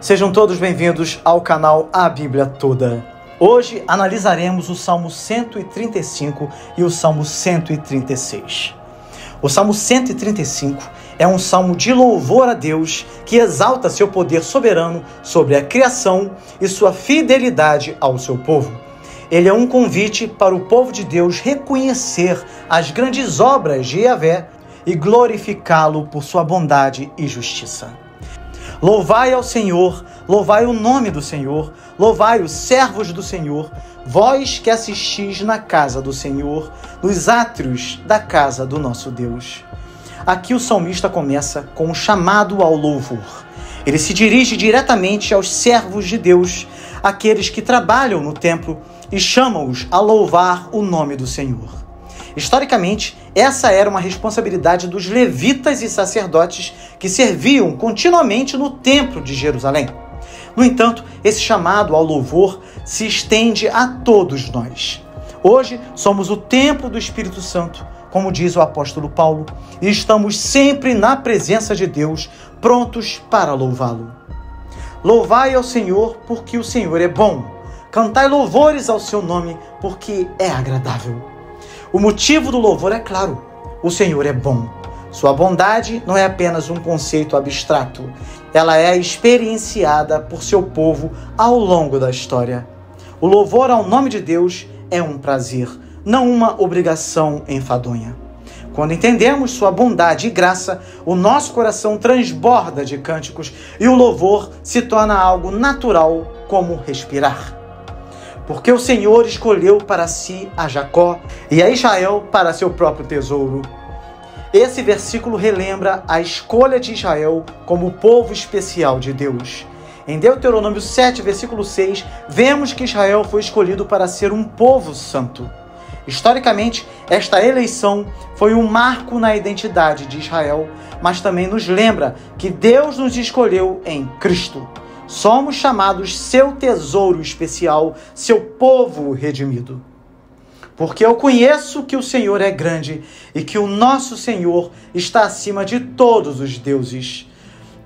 Sejam todos bem-vindos ao canal A Bíblia Toda. Hoje analisaremos o Salmo 135 e o Salmo 136. O Salmo 135 é um salmo de louvor a Deus que exalta seu poder soberano sobre a criação e sua fidelidade ao seu povo. Ele é um convite para o povo de Deus reconhecer as grandes obras de Yahvé e glorificá-lo por sua bondade e justiça. Louvai ao Senhor, louvai o nome do Senhor, louvai os servos do Senhor, vós que assistis na casa do Senhor, nos átrios da casa do nosso Deus. Aqui o salmista começa com um chamado ao louvor. Ele se dirige diretamente aos servos de Deus, aqueles que trabalham no templo, e chama-os a louvar o nome do Senhor. Historicamente, essa era uma responsabilidade dos levitas e sacerdotes que serviam continuamente no templo de Jerusalém. No entanto, esse chamado ao louvor se estende a todos nós. Hoje somos o templo do Espírito Santo, como diz o apóstolo Paulo, e estamos sempre na presença de Deus, prontos para louvá-lo. Louvai ao Senhor, porque o Senhor é bom. Cantai louvores ao seu nome, porque é agradável. O motivo do louvor é claro: o Senhor é bom. Sua bondade não é apenas um conceito abstrato, ela é experienciada por seu povo ao longo da história. O louvor ao nome de Deus é um prazer, não uma obrigação enfadonha. Quando entendemos sua bondade e graça, o nosso coração transborda de cânticos e o louvor se torna algo natural, como respirar porque o Senhor escolheu para si a Jacó e a Israel para seu próprio tesouro. Esse versículo relembra a escolha de Israel como povo especial de Deus. Em Deuteronômio 7, versículo 6, vemos que Israel foi escolhido para ser um povo santo. Historicamente, esta eleição foi um marco na identidade de Israel, mas também nos lembra que Deus nos escolheu em Cristo somos chamados seu tesouro especial, seu povo redimido. Porque eu conheço que o Senhor é grande e que o nosso Senhor está acima de todos os deuses.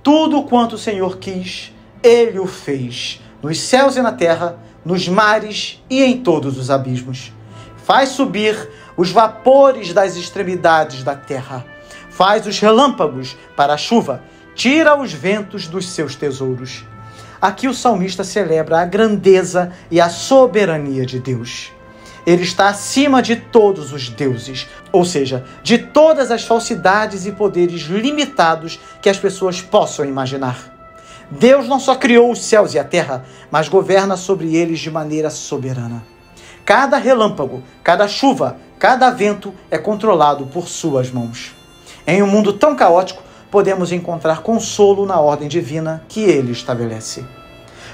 Tudo quanto o Senhor quis, ele o fez, nos céus e na terra, nos mares e em todos os abismos. Faz subir os vapores das extremidades da terra, faz os relâmpagos para a chuva, tira os ventos dos seus tesouros. Aqui o salmista celebra a grandeza e a soberania de Deus. Ele está acima de todos os deuses, ou seja, de todas as falsidades e poderes limitados que as pessoas possam imaginar. Deus não só criou os céus e a terra, mas governa sobre eles de maneira soberana. Cada relâmpago, cada chuva, cada vento é controlado por suas mãos. Em um mundo tão caótico, podemos encontrar consolo na ordem divina que ele estabelece.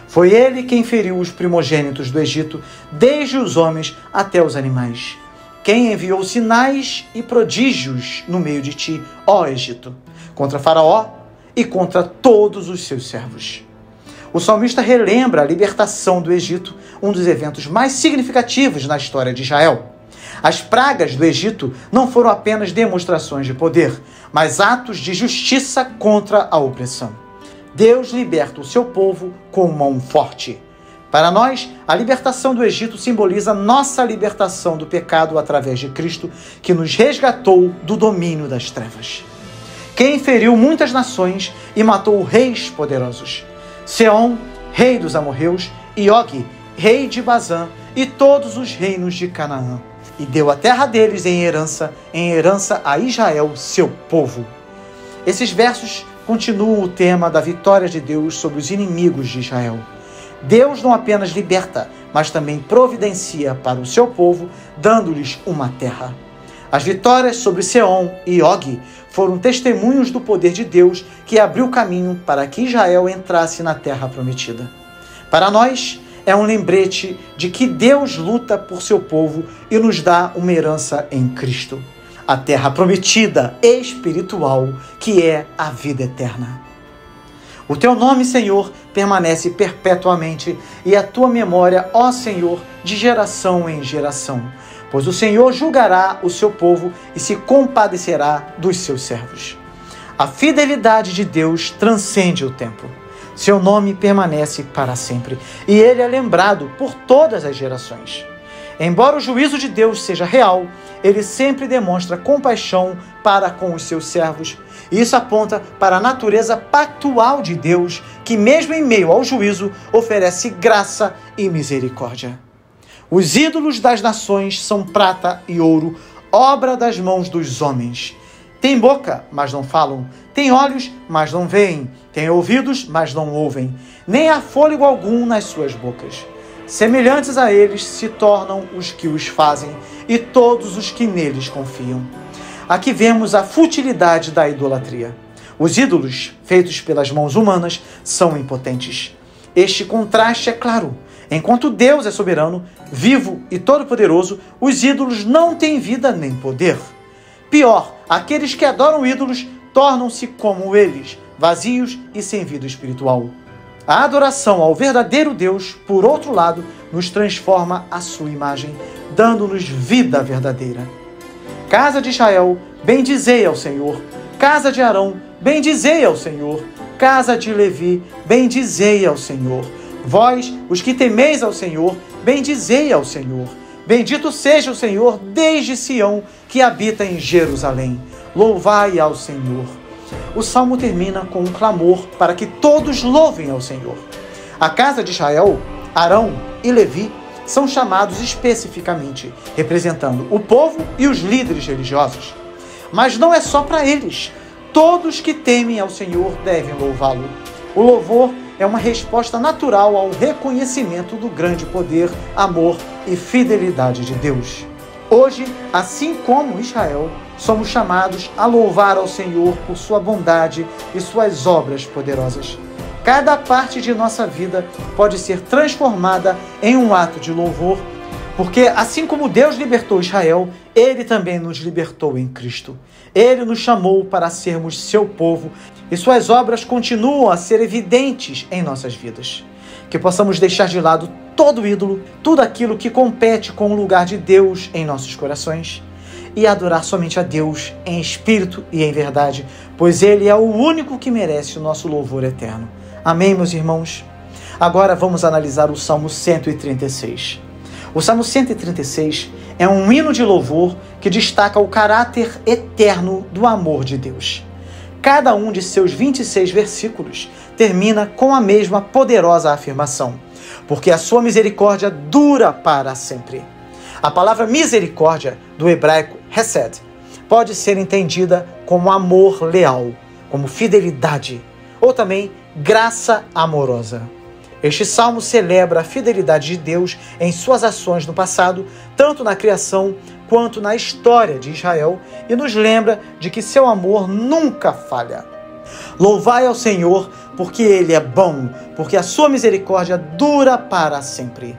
Foi ele quem feriu os primogênitos do Egito, desde os homens até os animais. Quem enviou sinais e prodígios no meio de ti, ó Egito, contra Faraó e contra todos os seus servos. O salmista relembra a libertação do Egito, um dos eventos mais significativos na história de Israel. As pragas do Egito não foram apenas demonstrações de poder, mas atos de justiça contra a opressão. Deus liberta o seu povo com mão forte. Para nós, a libertação do Egito simboliza nossa libertação do pecado através de Cristo, que nos resgatou do domínio das trevas. Quem feriu muitas nações e matou reis poderosos. Seom, rei dos amorreus, e Og, rei de Bazã, e todos os reinos de Canaã e deu a terra deles em herança, em herança a Israel, seu povo. Esses versos continuam o tema da vitória de Deus sobre os inimigos de Israel. Deus não apenas liberta, mas também providencia para o seu povo, dando-lhes uma terra. As vitórias sobre Seom e Og foram testemunhos do poder de Deus que abriu caminho para que Israel entrasse na terra prometida. Para nós, é um lembrete de que Deus luta por seu povo e nos dá uma herança em Cristo. A terra prometida espiritual, que é a vida eterna. O teu nome, Senhor, permanece perpetuamente e a tua memória, ó Senhor, de geração em geração. Pois o Senhor julgará o seu povo e se compadecerá dos seus servos. A fidelidade de Deus transcende o tempo. Seu nome permanece para sempre, e ele é lembrado por todas as gerações. Embora o juízo de Deus seja real, ele sempre demonstra compaixão para com os seus servos. Isso aponta para a natureza pactual de Deus, que, mesmo em meio ao juízo, oferece graça e misericórdia. Os ídolos das nações são prata e ouro, obra das mãos dos homens. Tem boca, mas não falam. Tem olhos, mas não veem. Tem ouvidos, mas não ouvem. Nem há fôlego algum nas suas bocas. Semelhantes a eles se tornam os que os fazem e todos os que neles confiam. Aqui vemos a futilidade da idolatria. Os ídolos, feitos pelas mãos humanas, são impotentes. Este contraste é claro. Enquanto Deus é soberano, vivo e todo-poderoso, os ídolos não têm vida nem poder. Pior, aqueles que adoram ídolos tornam-se como eles, vazios e sem vida espiritual. A adoração ao verdadeiro Deus, por outro lado, nos transforma à sua imagem, dando-nos vida verdadeira. Casa de Israel, bendizei ao Senhor. Casa de Arão, bendizei ao Senhor. Casa de Levi, bendizei ao Senhor. Vós, os que temeis ao Senhor, bendizei ao Senhor. Bendito seja o Senhor desde Sião, que habita em Jerusalém. Louvai ao Senhor o salmo termina com um clamor para que todos louvem ao Senhor. A casa de Israel, Arão e Levi são chamados especificamente, representando o povo e os líderes religiosos. Mas não é só para eles. Todos que temem ao Senhor devem louvá-lo. O louvor é uma resposta natural ao reconhecimento do grande poder, amor e fidelidade de Deus. Hoje, assim como Israel, somos chamados a louvar ao Senhor por sua bondade e suas obras poderosas. Cada parte de nossa vida pode ser transformada em um ato de louvor, porque assim como Deus libertou Israel, ele também nos libertou em Cristo. Ele nos chamou para sermos seu povo e suas obras continuam a ser evidentes em nossas vidas. Que possamos deixar de lado todo ídolo, tudo aquilo que compete com o lugar de Deus em nossos corações e adorar somente a Deus em espírito e em verdade, pois Ele é o único que merece o nosso louvor eterno. Amém, meus irmãos? Agora vamos analisar o Salmo 136. O Salmo 136 é um hino de louvor que destaca o caráter eterno do amor de Deus. Cada um de seus 26 versículos termina com a mesma poderosa afirmação: porque a sua misericórdia dura para sempre. A palavra misericórdia, do hebraico hesed, pode ser entendida como amor leal, como fidelidade, ou também graça amorosa. Este salmo celebra a fidelidade de Deus em suas ações no passado, tanto na criação quanto na história de Israel, e nos lembra de que seu amor nunca falha. Louvai ao Senhor, porque ele é bom, porque a sua misericórdia dura para sempre.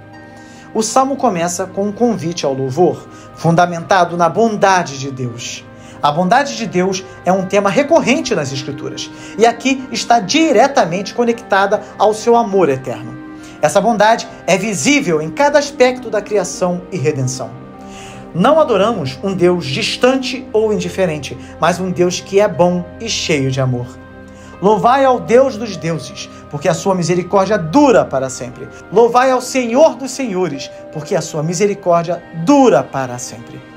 O salmo começa com um convite ao louvor, fundamentado na bondade de Deus. A bondade de Deus é um tema recorrente nas Escrituras e aqui está diretamente conectada ao seu amor eterno. Essa bondade é visível em cada aspecto da criação e redenção. Não adoramos um Deus distante ou indiferente, mas um Deus que é bom e cheio de amor. Louvai ao Deus dos deuses, porque a sua misericórdia dura para sempre. Louvai ao Senhor dos senhores, porque a sua misericórdia dura para sempre.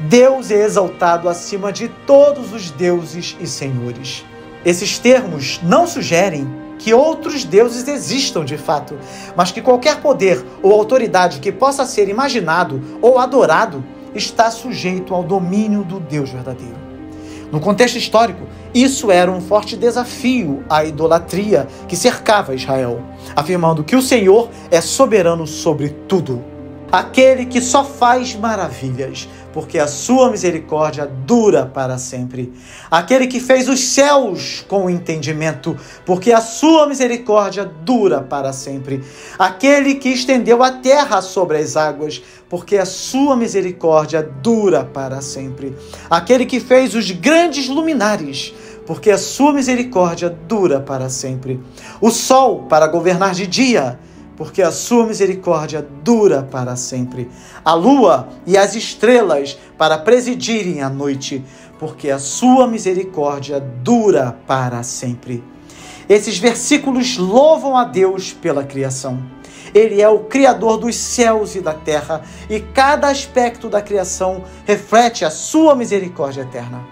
Deus é exaltado acima de todos os deuses e senhores. Esses termos não sugerem que outros deuses existam de fato, mas que qualquer poder ou autoridade que possa ser imaginado ou adorado está sujeito ao domínio do Deus verdadeiro. No contexto histórico, isso era um forte desafio à idolatria que cercava Israel, afirmando que o Senhor é soberano sobre tudo. Aquele que só faz maravilhas, porque a sua misericórdia dura para sempre. Aquele que fez os céus com entendimento, porque a sua misericórdia dura para sempre. Aquele que estendeu a terra sobre as águas, porque a sua misericórdia dura para sempre. Aquele que fez os grandes luminares, porque a sua misericórdia dura para sempre. O sol para governar de dia, porque a sua misericórdia dura para sempre. A lua e as estrelas para presidirem a noite, porque a sua misericórdia dura para sempre. Esses versículos louvam a Deus pela criação. Ele é o Criador dos céus e da terra, e cada aspecto da criação reflete a sua misericórdia eterna.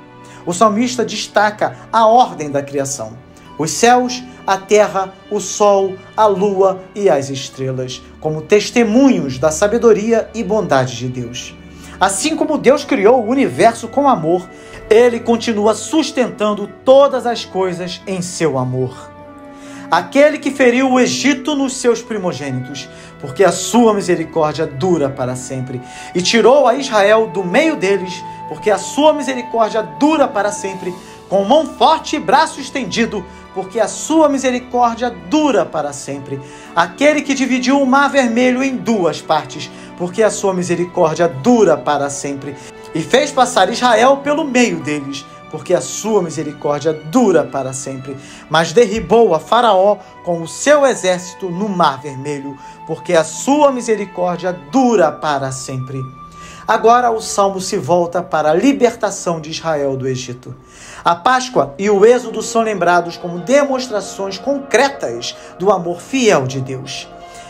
O salmista destaca a ordem da criação: os céus, a terra, o sol, a lua e as estrelas, como testemunhos da sabedoria e bondade de Deus. Assim como Deus criou o universo com amor, ele continua sustentando todas as coisas em seu amor. Aquele que feriu o Egito nos seus primogênitos, porque a sua misericórdia dura para sempre, e tirou a Israel do meio deles, porque a sua misericórdia dura para sempre, com mão forte e braço estendido, porque a sua misericórdia dura para sempre. Aquele que dividiu o mar vermelho em duas partes, porque a sua misericórdia dura para sempre. E fez passar Israel pelo meio deles, porque a sua misericórdia dura para sempre. Mas derribou a Faraó com o seu exército no mar vermelho, porque a sua misericórdia dura para sempre. Agora o salmo se volta para a libertação de Israel do Egito. A Páscoa e o Êxodo são lembrados como demonstrações concretas do amor fiel de Deus.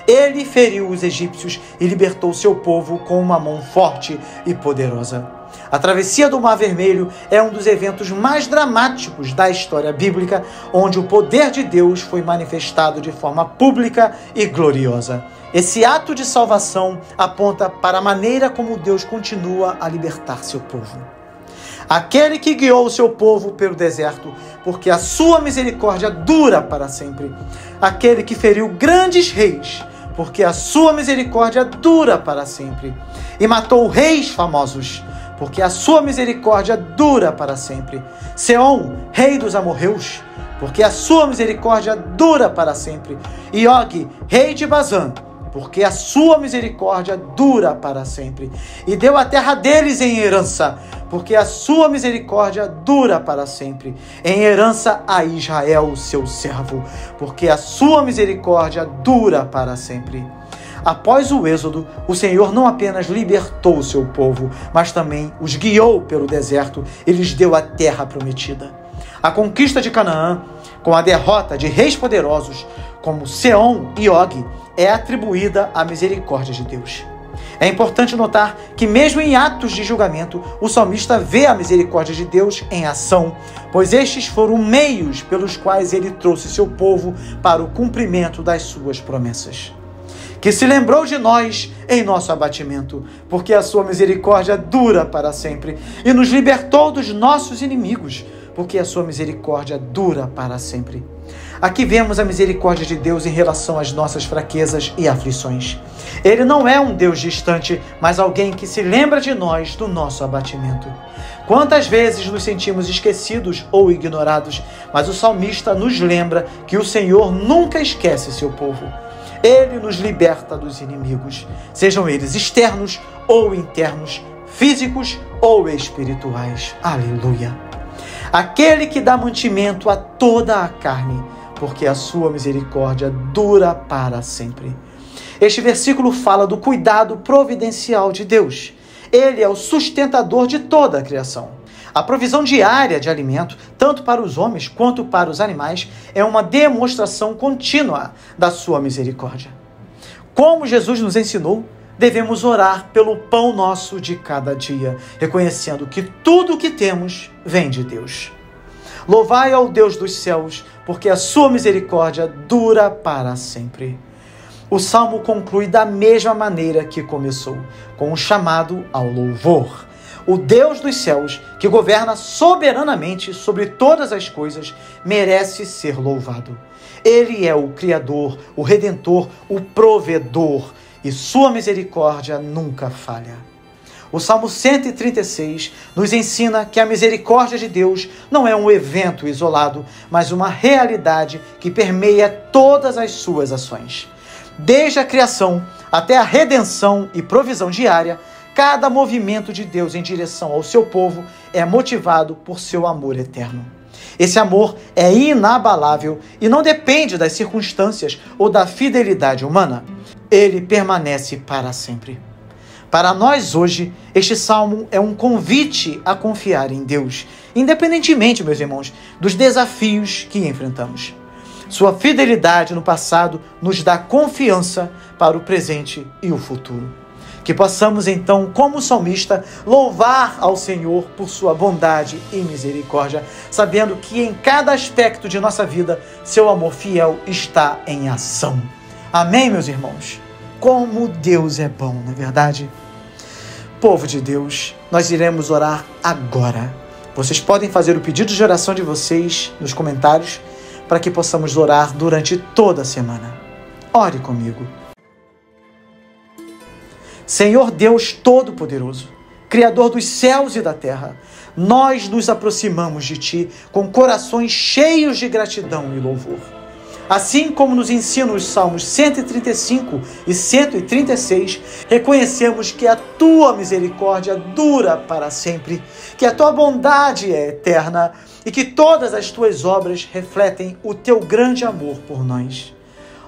Ele feriu os egípcios e libertou seu povo com uma mão forte e poderosa. A travessia do Mar Vermelho é um dos eventos mais dramáticos da história bíblica, onde o poder de Deus foi manifestado de forma pública e gloriosa. Esse ato de salvação aponta para a maneira como Deus continua a libertar seu povo aquele que guiou o seu povo pelo deserto, porque a sua misericórdia dura para sempre, aquele que feriu grandes reis, porque a sua misericórdia dura para sempre, e matou reis famosos, porque a sua misericórdia dura para sempre. Seom, rei dos amorreus, porque a sua misericórdia dura para sempre. E Og, rei de Bazã, porque a sua misericórdia dura para sempre. E deu a terra deles em herança, porque a sua misericórdia dura para sempre. Em herança a Israel, seu servo, porque a sua misericórdia dura para sempre. Após o êxodo, o Senhor não apenas libertou o seu povo, mas também os guiou pelo deserto e lhes deu a terra prometida. A conquista de Canaã, com a derrota de reis poderosos como Seom e Og, é atribuída à misericórdia de Deus. É importante notar que, mesmo em atos de julgamento, o salmista vê a misericórdia de Deus em ação, pois estes foram meios pelos quais ele trouxe seu povo para o cumprimento das suas promessas que se lembrou de nós em nosso abatimento, porque a sua misericórdia dura para sempre, e nos libertou dos nossos inimigos, porque a sua misericórdia dura para sempre. Aqui vemos a misericórdia de Deus em relação às nossas fraquezas e aflições. Ele não é um Deus distante, mas alguém que se lembra de nós do nosso abatimento. Quantas vezes nos sentimos esquecidos ou ignorados, mas o salmista nos lembra que o Senhor nunca esquece seu povo. Ele nos liberta dos inimigos, sejam eles externos ou internos, físicos ou espirituais. Aleluia. Aquele que dá mantimento a toda a carne, porque a sua misericórdia dura para sempre. Este versículo fala do cuidado providencial de Deus. Ele é o sustentador de toda a criação. A provisão diária de alimento, tanto para os homens quanto para os animais, é uma demonstração contínua da sua misericórdia. Como Jesus nos ensinou, devemos orar pelo pão nosso de cada dia, reconhecendo que tudo o que temos vem de Deus. Louvai ao Deus dos céus, porque a sua misericórdia dura para sempre. O salmo conclui da mesma maneira que começou, com um chamado ao louvor o Deus dos céus, que governa soberanamente sobre todas as coisas, merece ser louvado. Ele é o Criador, o Redentor, o Provedor, e sua misericórdia nunca falha. O Salmo 136 nos ensina que a misericórdia de Deus não é um evento isolado, mas uma realidade que permeia todas as suas ações. Desde a criação até a redenção e provisão diária, Cada movimento de Deus em direção ao seu povo é motivado por seu amor eterno. Esse amor é inabalável e não depende das circunstâncias ou da fidelidade humana. Ele permanece para sempre. Para nós hoje, este salmo é um convite a confiar em Deus, independentemente, meus irmãos, dos desafios que enfrentamos. Sua fidelidade no passado nos dá confiança para o presente e o futuro. Que possamos então, como salmista, louvar ao Senhor por sua bondade e misericórdia, sabendo que em cada aspecto de nossa vida, seu amor fiel está em ação. Amém, meus irmãos? Como Deus é bom, não é verdade? Povo de Deus, nós iremos orar agora. Vocês podem fazer o pedido de oração de vocês nos comentários para que possamos orar durante toda a semana. Ore comigo. Senhor Deus Todo-Poderoso, Criador dos céus e da terra, nós nos aproximamos de Ti com corações cheios de gratidão e louvor. Assim como nos ensina os Salmos 135 e 136, reconhecemos que a tua misericórdia dura para sempre, que a tua bondade é eterna e que todas as tuas obras refletem o teu grande amor por nós.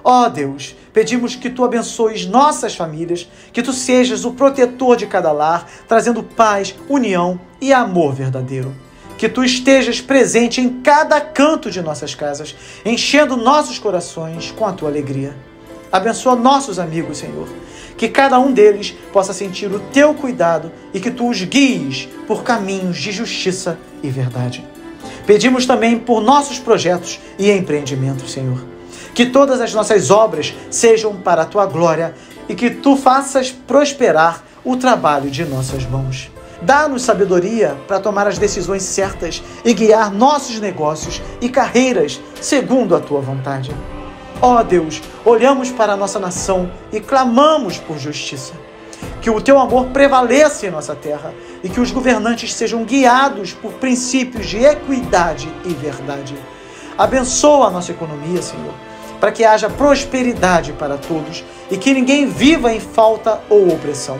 Ó oh Deus, pedimos que tu abençoes nossas famílias, que tu sejas o protetor de cada lar, trazendo paz, união e amor verdadeiro. Que tu estejas presente em cada canto de nossas casas, enchendo nossos corações com a tua alegria. Abençoa nossos amigos, Senhor. Que cada um deles possa sentir o teu cuidado e que tu os guies por caminhos de justiça e verdade. Pedimos também por nossos projetos e empreendimentos, Senhor que todas as nossas obras sejam para a tua glória e que tu faças prosperar o trabalho de nossas mãos. Dá-nos sabedoria para tomar as decisões certas e guiar nossos negócios e carreiras segundo a tua vontade. Ó oh Deus, olhamos para a nossa nação e clamamos por justiça. Que o teu amor prevaleça em nossa terra e que os governantes sejam guiados por princípios de equidade e verdade. Abençoa a nossa economia, Senhor para que haja prosperidade para todos e que ninguém viva em falta ou opressão.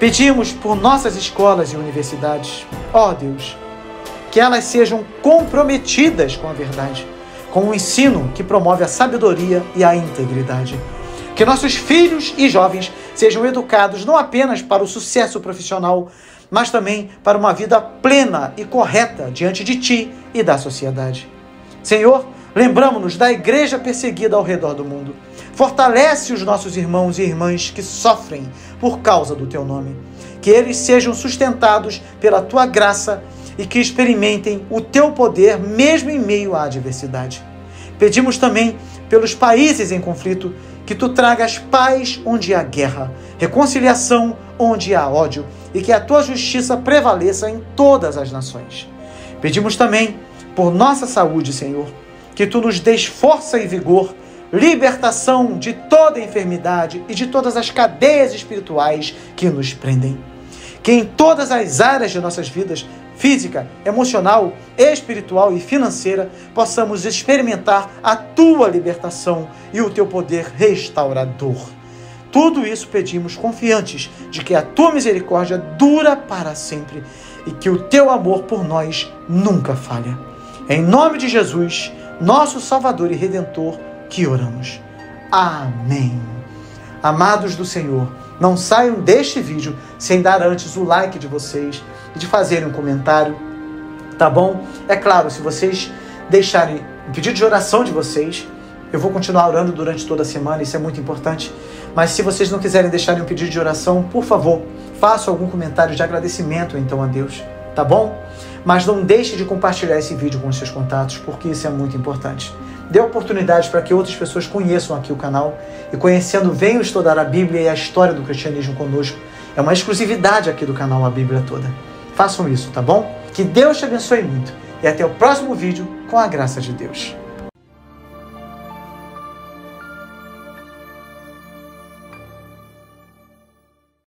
Pedimos por nossas escolas e universidades, ó Deus, que elas sejam comprometidas com a verdade, com o ensino que promove a sabedoria e a integridade. Que nossos filhos e jovens sejam educados não apenas para o sucesso profissional, mas também para uma vida plena e correta diante de Ti e da sociedade. Senhor, Lembramos-nos da igreja perseguida ao redor do mundo. Fortalece os nossos irmãos e irmãs que sofrem por causa do teu nome. Que eles sejam sustentados pela tua graça e que experimentem o teu poder mesmo em meio à adversidade. Pedimos também pelos países em conflito que tu tragas paz onde há guerra, reconciliação onde há ódio e que a tua justiça prevaleça em todas as nações. Pedimos também por nossa saúde, Senhor que tu nos des força e vigor, libertação de toda enfermidade e de todas as cadeias espirituais que nos prendem. Que em todas as áreas de nossas vidas, física, emocional, espiritual e financeira, possamos experimentar a tua libertação e o teu poder restaurador. Tudo isso pedimos confiantes de que a tua misericórdia dura para sempre e que o teu amor por nós nunca falha. Em nome de Jesus, nosso Salvador e Redentor, que oramos. Amém. Amados do Senhor, não saiam deste vídeo sem dar antes o like de vocês e de fazerem um comentário, tá bom? É claro, se vocês deixarem um pedido de oração de vocês, eu vou continuar orando durante toda a semana, isso é muito importante. Mas se vocês não quiserem deixarem um pedido de oração, por favor, façam algum comentário de agradecimento então a Deus, tá bom? Mas não deixe de compartilhar esse vídeo com os seus contatos, porque isso é muito importante. Dê oportunidades para que outras pessoas conheçam aqui o canal e conhecendo venham estudar a Bíblia e a história do cristianismo conosco. É uma exclusividade aqui do canal A Bíblia Toda. Façam isso, tá bom? Que Deus te abençoe muito e até o próximo vídeo com a graça de Deus.